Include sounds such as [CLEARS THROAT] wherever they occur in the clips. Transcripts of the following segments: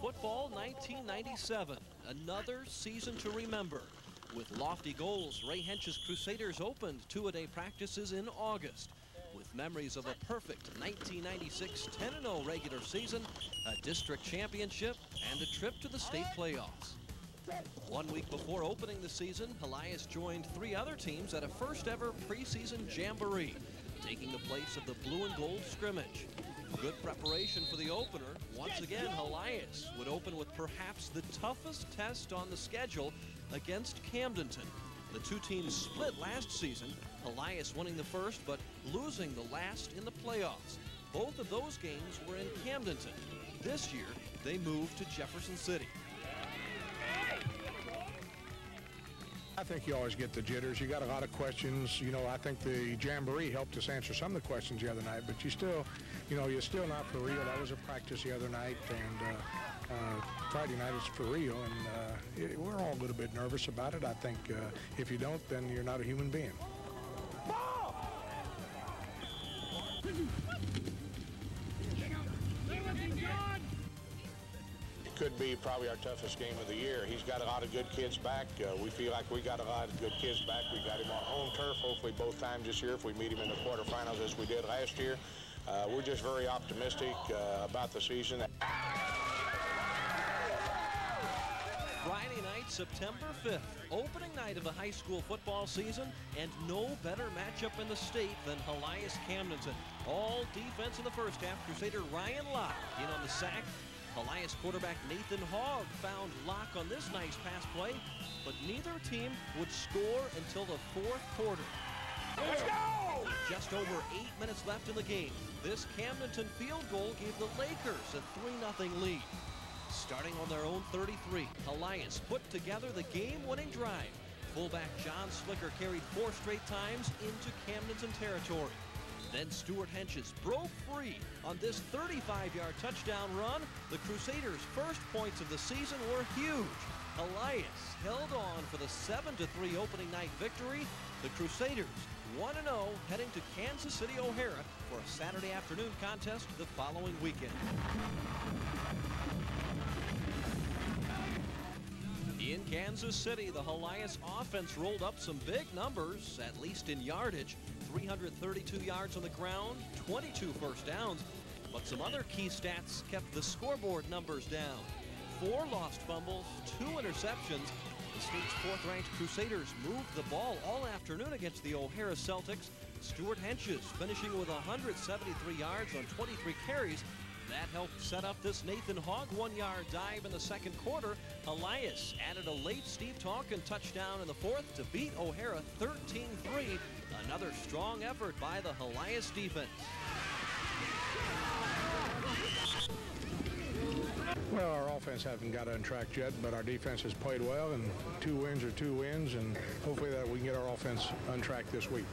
football 1997. Another season to remember. With lofty goals, Ray Hentges' Crusaders opened two-a-day practices in August. With memories of a perfect 1996 10-0 regular season, a district championship, and a trip to the state playoffs. One week before opening the season, Helias joined three other teams at a first ever preseason jamboree, taking the place of the blue and gold scrimmage. Good preparation for the opener. Once again, Helias would open with perhaps the toughest test on the schedule against Camdenton. The two teams split last season, Helias winning the first but losing the last in the playoffs. Both of those games were in Camdenton. This year, they moved to Jefferson City. Think you always get the jitters. You got a lot of questions. You know, I think the Jamboree helped us answer some of the questions the other night, but you still, you know, you're still not for real. That was a practice the other night, and uh, uh, Friday night is for real, and uh, it, we're all a little bit nervous about it. I think uh, if you don't, then you're not a human being. Be probably our toughest game of the year. He's got a lot of good kids back. Uh, we feel like we got a lot of good kids back. We got him on home turf hopefully both times this year if we meet him in the quarterfinals as we did last year. Uh, we're just very optimistic uh, about the season. Friday night, September 5th, opening night of the high school football season, and no better matchup in the state than Helias Camdenton. All defense in the first half. Crusader Ryan Locke in on the sack. Helias quarterback Nathan Hogg found Locke on this nice pass play, but neither team would score until the fourth quarter. Let's go! Just over eight minutes left in the game. This Camdenton field goal gave the Lakers a 3-0 lead. Starting on their own 33, Helias put together the game-winning drive. Fullback John Slicker carried four straight times into Camdenton territory. Then Stuart Hentges broke free on this 35-yard touchdown run. The Crusaders' first points of the season were huge. Helias held on for the 7-3 opening night victory. The Crusaders 1-0 heading to Kansas City O'Hara for a Saturday afternoon contest the following weekend. In Kansas City, the Helias offense rolled up some big numbers, at least in yardage. 332 yards on the ground, 22 first downs. But some other key stats kept the scoreboard numbers down. Four lost fumbles, two interceptions. The state's fourth-ranked Crusaders moved the ball all afternoon against the O'Hara Celtics. Stuart Hentges finishing with 173 yards on 23 carries. That helped set up this Nathan Hogg one-yard dive in the second quarter. Helias added a late Steve Tonkin touchdown in the fourth to beat O'Hara 13-3. Another strong effort by the Helias defense. Well, our offense hasn't got untracked yet, but our defense has played well, and two wins are two wins, and hopefully that we can get our offense untracked this week.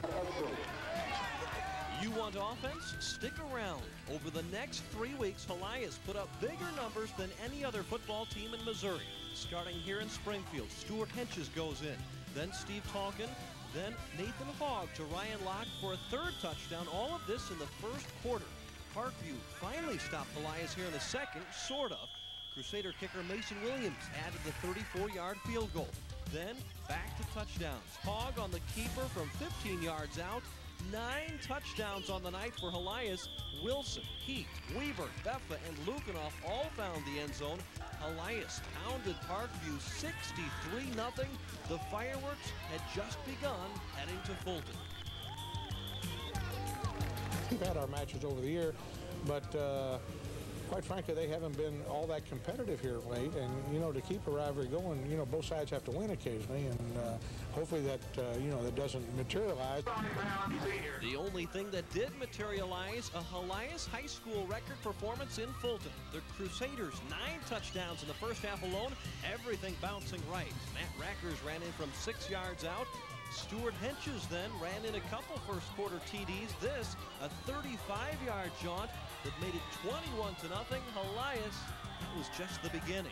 You want offense? Stick around. Over the next three weeks, Helias put up bigger numbers than any other football team in Missouri. Starting here in Springfield, Stuart Hentges goes in. Then Steve Tonkin, then Nathan Hogg to Ryan Locke for a third touchdown. All of this in the first quarter. Parkview finally stopped Helias here in the second, sort of. Crusader kicker Mason Williams added the 34-yard field goal. Then back to touchdowns. Hogg on the keeper from 15 yards out. Nine touchdowns on the night for Helias. Wilson, Heat, Weaver, Beffa, and Lukanoff all found the end zone. Helias pounded Parkview 63-0. The fireworks had just begun heading to Fulton. We've had our matches over the year, but uh, quite frankly, they haven't been all that competitive here late. And, you know, to keep a rivalry going, you know, both sides have to win occasionally. And uh, hopefully that, uh, you know, that doesn't materialize. The only thing that did materialize, a Helias High School record performance in Fulton. The Crusaders, nine touchdowns in the first half alone, everything bouncing right. Matt Rackers ran in from six yards out. Stuart Hentges then ran in a couple first quarter TDs. This, a 35-yard jaunt that made it 21 to nothing. Helias, that was just the beginning.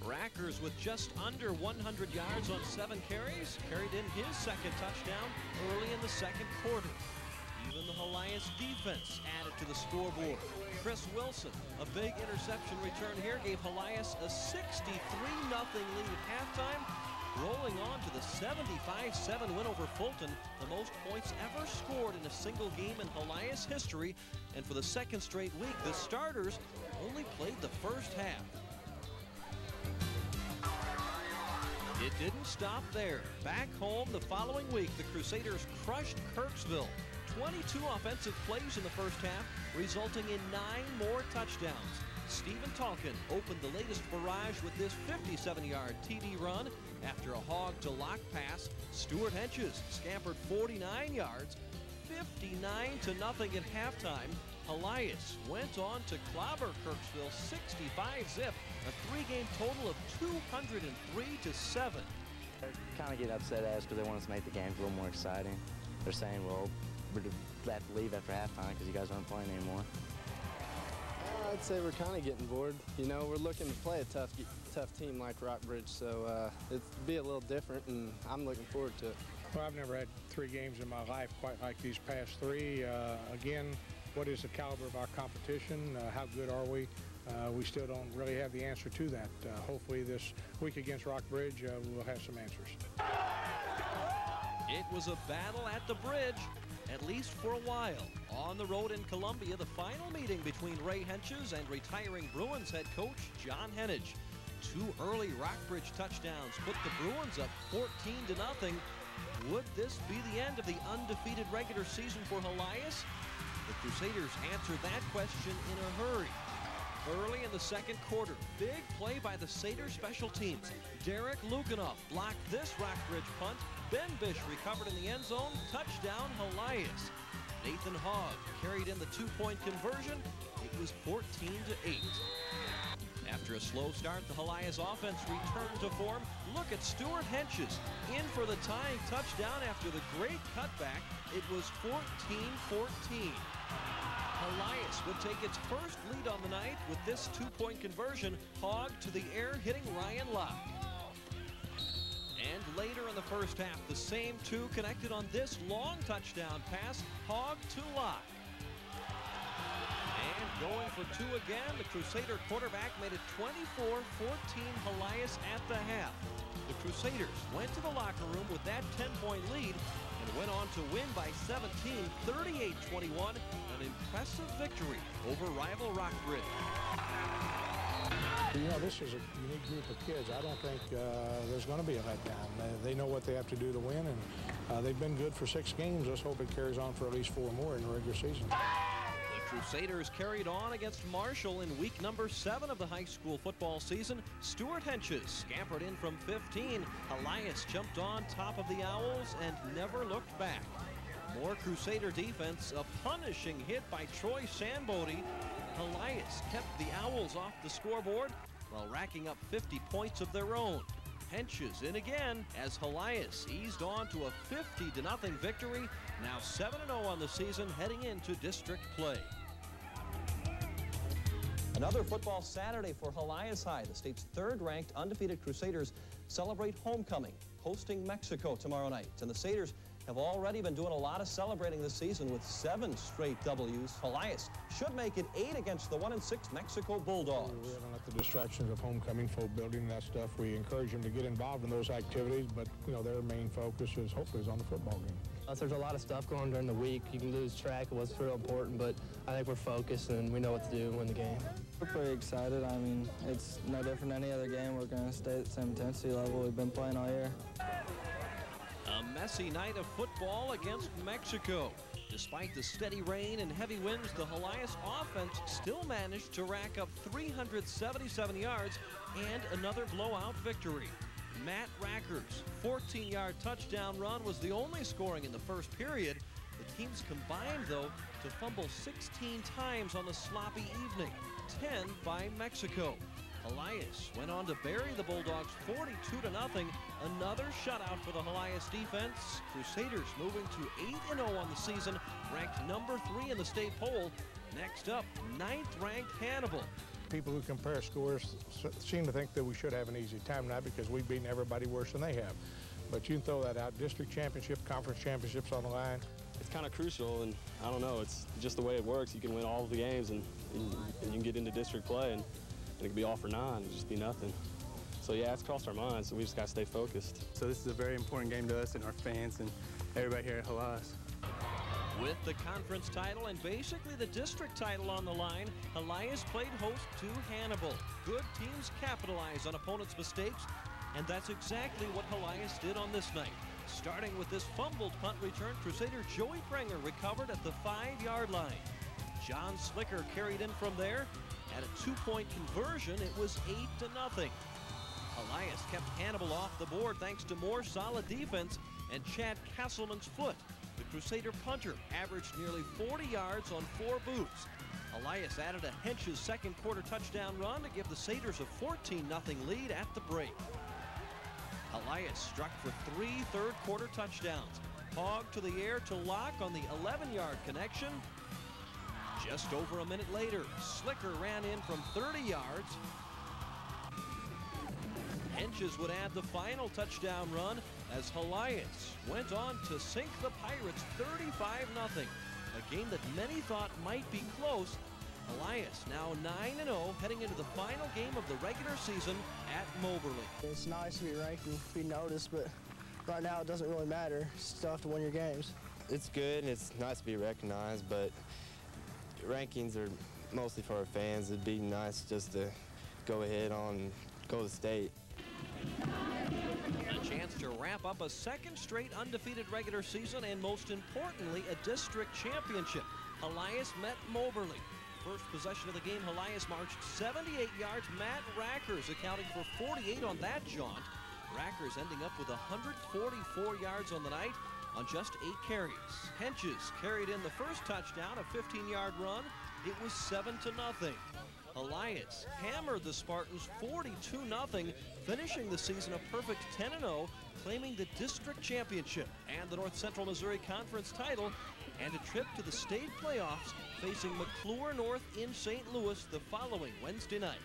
Rackers with just under 100 yards on seven carries carried in his second touchdown early in the second quarter. Even the Helias defense added to the scoreboard. Chris Wilson, a big interception return here, gave Helias a 63-0 lead at halftime, rolling on to the 75-7 win over Fulton, the most points ever scored in a single game in Helias history. And for the second straight week, the starters only played the first half. It didn't stop there. Back home the following week, the Crusaders crushed Kirksville. 22 offensive plays in the first half, resulting in nine more touchdowns. Stephen Tonkin opened the latest barrage with this 57-yard TD run. After a Hogg to Locke pass, Stuart Hentges scampered 49 yards, 59 to nothing at halftime. Helias went on to clobber Kirksville 65 zip, a three-game total of 203 to 7. They're kind of getting upset at us because they want us to make the games a little more exciting. They're saying, well, we're have to leave after halftime because you guys aren't playing anymore. I'd say we're kind of getting bored. You know, we're looking to play a tough, tough team like Rockbridge, so uh, it'd be a little different, and I'm looking forward to it. Well, I've never had three games in my life quite like these past three. Uh, again, what is the caliber of our competition? Uh, how good are we? Uh, we still don't really have the answer to that. Uh, hopefully this week against Rockbridge, uh, we'll have some answers. It was a battle at the bridge, at least for a while. On the road in Columbia, the final meeting between Ray Hentges and retiring Bruins head coach John Hennage. Two early Rockbridge touchdowns put the Bruins up 14 to nothing. Would this be the end of the undefeated regular season for Helias? The Crusaders answered that question in a hurry. Early in the second quarter, big play by the Satyr special teams. Derek Lukanoff blocked this Rockbridge punt. Ben Bish recovered in the end zone. Touchdown, Helias. Nathan Hogg carried in the two-point conversion. It was 14 to 8. After a slow start, the Helias offense returned to form. Look at Stuart Hentges in for the tying touchdown after the great cutback. It was 14-14. Helias would take its first lead on the night with this two-point conversion. Hogg to the air, hitting Ryan Locke. Later in the first half, the same two connected on this long touchdown pass. Hogg to Locke. And going for two again, the Crusader quarterback made it 24-14 Helias at the half. The Crusaders went to the locker room with that 10-point lead and went on to win by 17, 38-21, an impressive victory over rival Rockbridge. You know, this is a unique group of kids. I don't think uh, there's going to be a letdown. They, know what they have to do to win, and uh, they've been good for six games. Let's hope it carries on for at least four more in the regular season. The Crusaders carried on against Marshall in week number seven of the high school football season. Stuart Hentges scampered in from 15. Helias jumped on top of the Owls and never looked back. More Crusader defense, a punishing hit by Troy Sandbody. Helias kept the Owls off the scoreboard while racking up 50 points of their own. Hentges in again as Helias eased on to a 50 to nothing victory. Now 7-0 on the season heading into district play. Another football Saturday for Helias High. The state's third-ranked undefeated Crusaders celebrate homecoming, hosting Mexico tomorrow night. And the Satyrs have already been doing a lot of celebrating this season with seven straight W's. Helias should make it eight against the one and six Mexico Bulldogs. We haven't let the distractions of homecoming, folk building, that stuff. We encourage them to get involved in those activities, but you know their main focus is hopefully is on the football game. Uh, there's a lot of stuff going on during the week. You can lose track of what's real important, but I think we're focused and we know what to do to win the game. We're pretty excited. I mean, it's no different than any other game. We're going to stay at the same intensity level we've been playing all year. Messy night of football against Mexico. Despite the steady rain and heavy winds, the Helias offense still managed to rack up 377 yards and another blowout victory. Matt Rackers' 14-yard touchdown run was the only scoring in the first period. The teams combined, though, to fumble 16 times on the sloppy evening, 10 by Mexico. Helias went on to bury the Bulldogs 42 to nothing. Another shutout for the Helias defense. Crusaders moving to 8-0 on the season, ranked number three in the state poll. Next up, ninth-ranked Hannibal people who compare scores seem to think that we should have an easy time now because we've beaten everybody worse than they have. But you can throw that out. District championship, conference championships on the line. It's kind of crucial, and I don't know, it's just the way it works. You can win all of the games, and, and, and you can get into district play, and, and, it could be all for nine, and just be nothing. So yeah, it's crossed our minds, so we just got to stay focused. So this is a very important game to us and our fans and everybody here at Helias. With the conference title and basically the district title on the line, Helias played host to Hannibal. Good teams capitalize on opponents' mistakes, and that's exactly what Helias did on this night. Starting with this fumbled punt return, Crusader Joey Prenger recovered at the five-yard line. John Slicker carried in from there. At a two-point conversion, it was 8 to nothing. Helias kept Hannibal off the board thanks to more solid defense and Chad Castleman's foot. The Crusader punter averaged nearly 40 yards on four boots. Helias added a Hentges' second quarter touchdown run to give the Satyrs a 14-0 lead at the break. Helias struck for three third quarter touchdowns. Hogg to the air to Locke on the 11-yard connection. Just over a minute later, Slicker ran in from 30 yards. Hentges would add the final touchdown run as Helias went on to sink the Pirates 35-0. A game that many thought might be close. Helias now 9-0 heading into the final game of the regular season at Moberly. It's nice to be ranked and be noticed, but right now it doesn't really matter. It's tough to win your games. It's good and it's nice to be recognized, but rankings are mostly for our fans. It'd be nice just to go ahead on go to state. A chance to wrap up a second straight undefeated regular season and most importantly a district championship. Helias met Moberly. First possession of the game, Helias marched 78 yards. Matt Rackers accounting for 48 on that jaunt. Rackers ending up with 144 yards on the night on just eight carries. Hentges carried in the first touchdown, a 15-yard run. It was 7 to nothing. Helias hammered the Spartans 42-0, finishing the season a perfect 10-0, claiming the district championship and the North Central Missouri Conference title, and a trip to the state playoffs facing McClure North in St. Louis the following Wednesday night.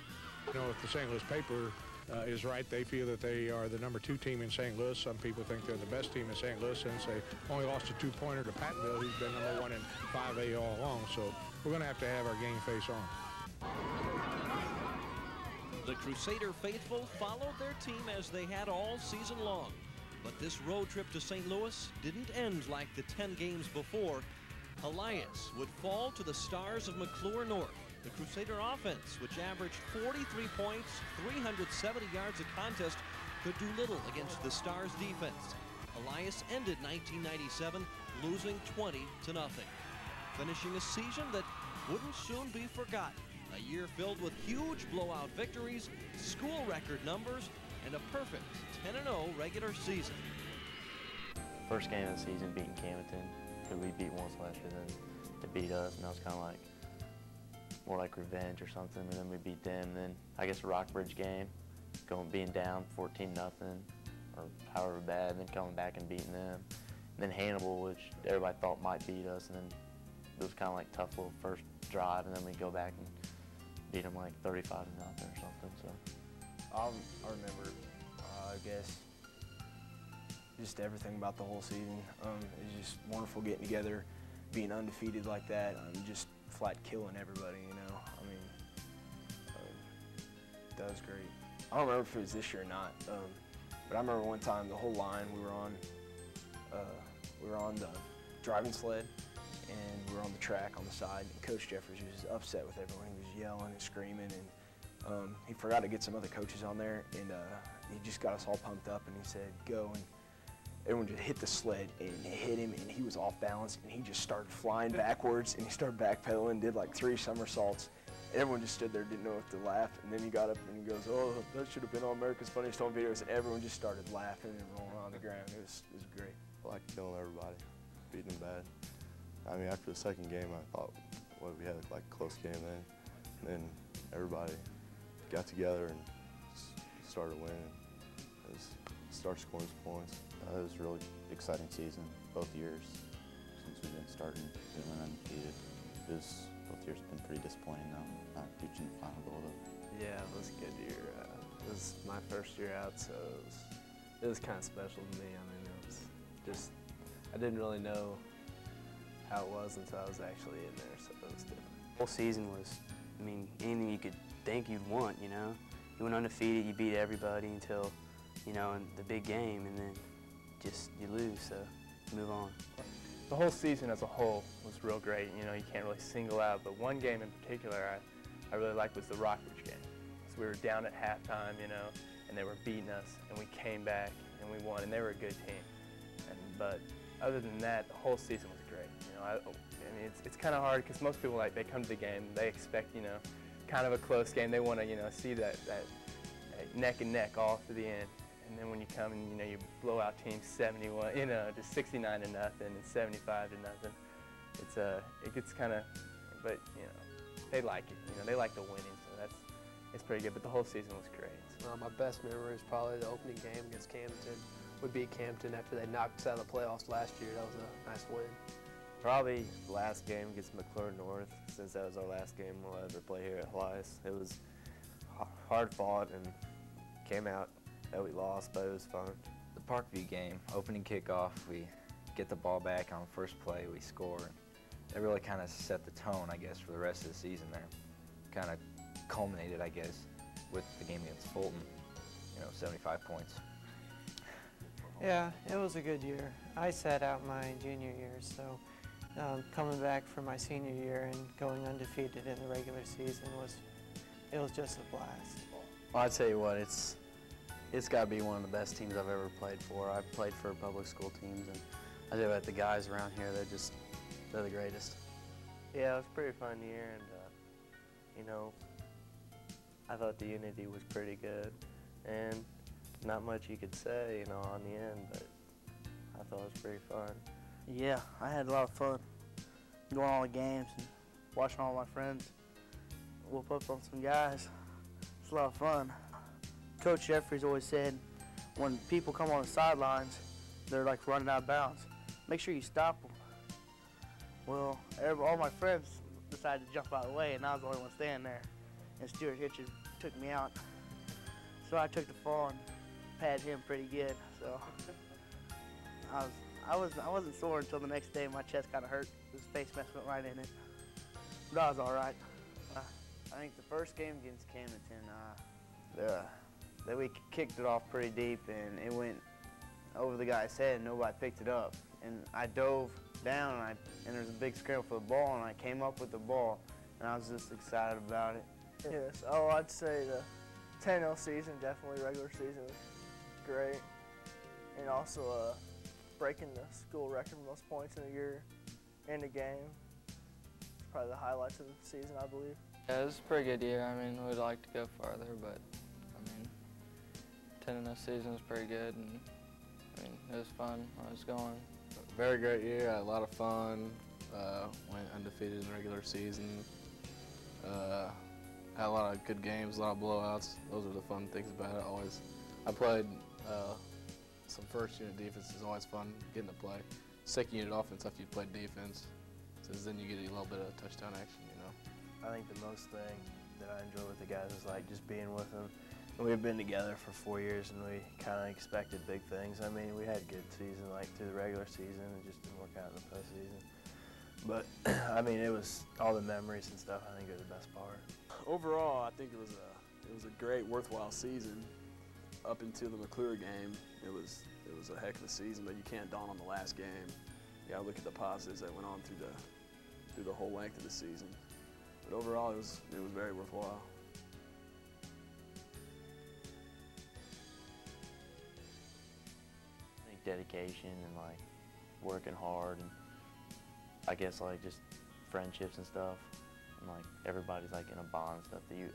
You know, if the St. Louis paper uh, is right, they feel that they are the number two team in St. Louis. Some people think they're the best team in St. Louis since they only lost a two-pointer to Pattonville, who's been number one in 5A all along. So we're going to have to have our game face on. The Crusader faithful followed their team as they had all season long. But this road trip to St. Louis didn't end like the 10 games before. Helias would fall to the stars of McClure North. The Crusader offense, which averaged 43 points, 370 yards a contest, could do little against the Stars defense. Helias ended 1997 losing 20 to nothing, finishing a season that wouldn't soon be forgotten. A year filled with huge blowout victories, school record numbers, and a perfect 10-0 regular season. First game of the season beating Camden, who we beat once last year, then they beat us, and that was kind of like more like revenge or something, and then we beat them. Then I guess Rockbridge game, going being down 14 nothing, or however bad, and then coming back and beating them. And then Hannibal, which everybody thought might beat us, and then it was kind of like tough little first drive, and then we go back and beat them like 35 to nothing or something. So I'll, I remember, uh, I guess, just everything about the whole season. Um, it's just wonderful getting together, being undefeated like that, um, just flat killing everybody. You know, I mean, um, that was great. I don't remember if it was this year or not, um, but I remember one time the whole line we were on, uh, we were on the driving sled, and we were on the track on the side. And Coach Jeffers was upset with everyone. He was yelling and screaming, and um, he forgot to get some other coaches on there, and uh, he just got us all pumped up, and he said, "Go!" and everyone just hit the sled and hit him, and he was off balance, and he just started flying backwards, and he started backpedaling, did like three somersaults. Everyone just stood there, didn't know if to laugh, and then he got up and he goes, "Oh, that should have been on America's Funniest Home Videos," and everyone just started laughing and rolling on the ground. It was, it was great. I like killing everybody, beating them bad. I mean, after the second game, I thought, well, we had like a close game then. And then everybody got together and started winning. It started scoring some points. Uh, it was a really exciting season both years since we've been starting feeling undefeated. It was, both years been pretty disappointing though, not reaching the final goal though. Yeah, it was a good year. Uh, it was my first year out, so it was, it was kind of special to me. I mean, it was just, I didn't really know how it was until I was actually in there, so it was different. whole season was, I mean, anything you could think you'd want, you know? You went undefeated, you beat everybody until, you know, in the big game, and then just you lose, so move on. The whole season as a whole was real great. You know, you can't really single out, but one game in particular I, I really liked was the Rockbridge game. So we were down at halftime, you know, and they were beating us, and we came back and we won, and they were a good team. And, but other than that, the whole season was great. You know, I, I mean, it's, it's kind of hard because most people like they come to the game, they expect you know, kind of a close game. They want to you know see that, that that neck and neck all to the end. And then when you come and you know you blow out teams 71, you know, just 69 to nothing and 75 to nothing, it's uh, it gets kind of, but you know, they like it. You know, they like the winning, so that's it's pretty good. But the whole season was great. Uh, my best memory is probably the opening game against Camden. We beat Camden after they knocked us out of the playoffs last year. That was a nice win. Probably last game against McClure North, since that was our last game we'll ever play here at Helias. It was hard fought and came out that we lost, but it was fun. The Parkview game, opening kickoff, we get the ball back on first play, we score. That really kind of set the tone, I guess, for the rest of the season there. Kind of culminated, I guess, with the game against Fulton, you know, 75 points. Yeah, it was a good year. I sat out my junior year, so um, coming back for my senior year and going undefeated in the regular season was, it was just a blast. Well, I tell you what, it's it's got to be one of the best teams I've ever played for. I've played for public school teams, and I tell you what, the guys around here, they're just they're the greatest. Yeah, it was a pretty fun year, and uh, you know, I thought the unity was pretty good, and not much you could say, you know, on the end, but I thought it was pretty fun. Yeah, I had a lot of fun going all the games and watching all my friends whoop up on some guys. It's a lot of fun. Coach Jeffries always said when people come on the sidelines, they're like running out of bounds. Make sure you stop them. Well, all my friends decided to jump out of the way, and I was the only one standing there. And Stuart Hentges took me out. So I took the fall and patted him pretty good. So I was I was I wasn't sore until the next day. My chest kind of hurt. His face mask went right in it. But I was all right. Uh, I think the first game against Camden, uh, the, that we kicked it off pretty deep and it went over the guy's head and nobody picked it up. And I dove down and, I, and there was a big scramble for the ball and I came up with the ball and I was just excited about it. Yes, oh, I'd say the 10-0 season, definitely regular season was great. And also uh, breaking the school record most points in a year in a game. It's probably the highlights of the season, I believe. Yeah, it was a pretty good year. I mean, we'd like to go farther, but I mean, 10 and 0 season was pretty good, and I mean, it was fun. I was going. Very great year. Had a lot of fun. Uh, went undefeated in the regular season. Uh, had a lot of good games, a lot of blowouts. Those are the fun things about it. Always, I played uh, some first unit defense. It's always fun getting to play. Second unit offense after you play defense, because then you get a little bit of touchdown action. You know. I think the most thing that I enjoy with the guys is like just being with them. And we've been together for four years, and we kind of expected big things. I mean, we had good season, like through the regular season, it just didn't work out in the postseason. But [CLEARS THROAT] I mean, it was all the memories and stuff. I think are the best part. Overall, I think it was a it was a great, worthwhile season. Up until the McClure game, it was it was a heck of a season. But you can't dawn on the last game. You got to look at the positives that went on through the through the whole length of the season. But overall, it was it was very worthwhile. Dedication and like working hard and I guess like just friendships and stuff. And like everybody's like in a bond and stuff that you,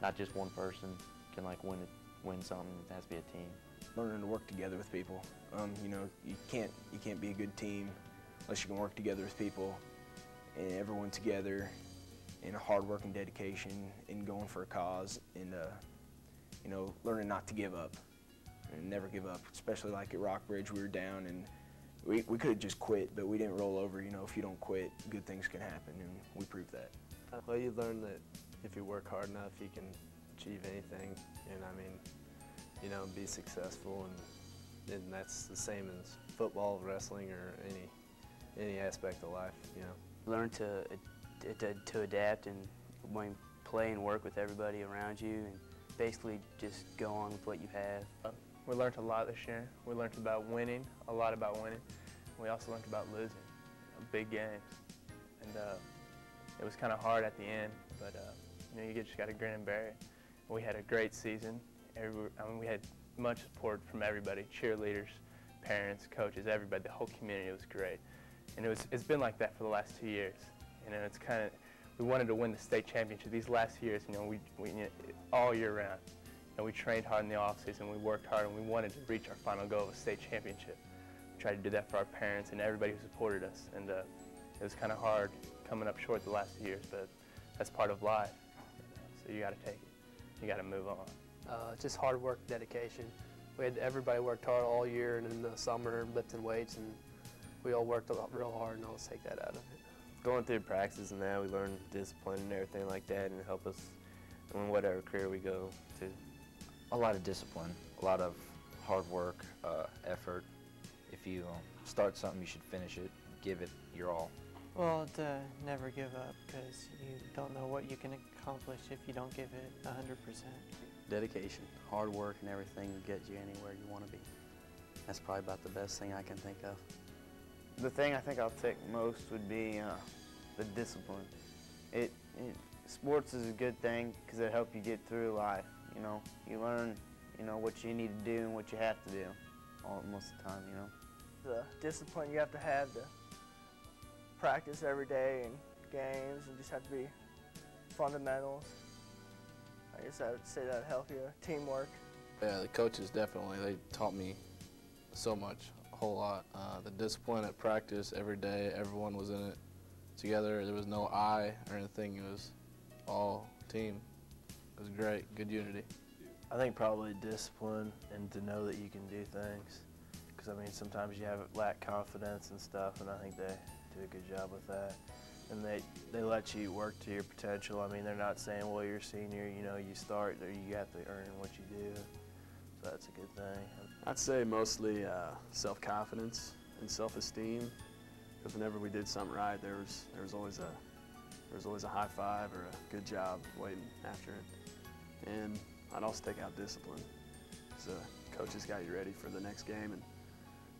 not just one person can like win it, win something. It has to be a team. Learning to work together with people. Um, you know, you can't you can't be a good team unless you can work together with people and everyone together in a hard work and dedication and going for a cause and uh, you know learning not to give up and never give up. Especially like at Rockbridge, we were down and we, we could have just quit, but we didn't roll over. You know, if you don't quit, good things can happen, and we proved that. Well, you learn that if you work hard enough, you can achieve anything. And I mean, you know, be successful, and, and that's the same as football, wrestling, or any any aspect of life, you know. Learn to, to, to adapt and when play and work with everybody around you and basically just go on with what you have. Uh, We learned a lot this year. We learned about winning, a lot about winning. We also learned about losing, big games. And uh, it was kind of hard at the end, but uh, you know, you just got to grin and bear it. We had a great season. Every, I mean, we had much support from everybody, cheerleaders, parents, coaches, everybody. The whole community was great. And it was, it's been like that for the last two years. You know, it's kind of, we wanted to win the state championship. These last years, you know, we, we you know, all year round. You know, we trained hard in the off season. We worked hard, and we wanted to reach our final goal of a state championship. We tried to do that for our parents and everybody who supported us. And uh, it was kind of hard coming up short the last two years, but that's part of life. So you got to take it. You got to move on. Uh, just hard work, dedication. We had everybody worked hard all year and in the summer lifting weights, and we all worked a lot, real hard, and I'll take that out of it. Going through practices and that, we learn discipline and everything like that, and help us in whatever career we go to. A lot of discipline, a lot of hard work, uh, effort. If you um, start something, you should finish it. Give it your all. Well, to never give up because you don't know what you can accomplish if you don't give it 100%. Dedication, hard work, and everything will get you anywhere you want to be. That's probably about the best thing I can think of. The thing I think I'll take most would be uh, the discipline. It, it, sports is a good thing because it helps you get through life. You know, you learn, you know, what you need to do and what you have to do, all most of the time. You know. The discipline you have to have to practice every day and games and just have to be fundamentals. I guess I would say that help you. Teamwork. Yeah, the coaches definitely, they taught me so much, a whole lot. Uh, the discipline at practice every day, everyone was in it together. There was no I or anything. It was all team. It was great, good unity. I think probably discipline and to know that you can do things. Because, I mean, sometimes you have a lack confidence and stuff, and I think they do a good job with that. And they, they let you work to your potential. I mean, they're not saying, well, you're a senior, you know, you start, or you have to earn what you do. So that's a good thing. I'd say mostly uh, self-confidence and self-esteem. Because whenever we did something right, there was there was always a there was always a high five or a good job waiting after it. And I'd also take out discipline. So coaches got you ready for the next game and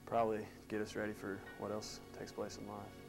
probably get us ready for what else takes place in life.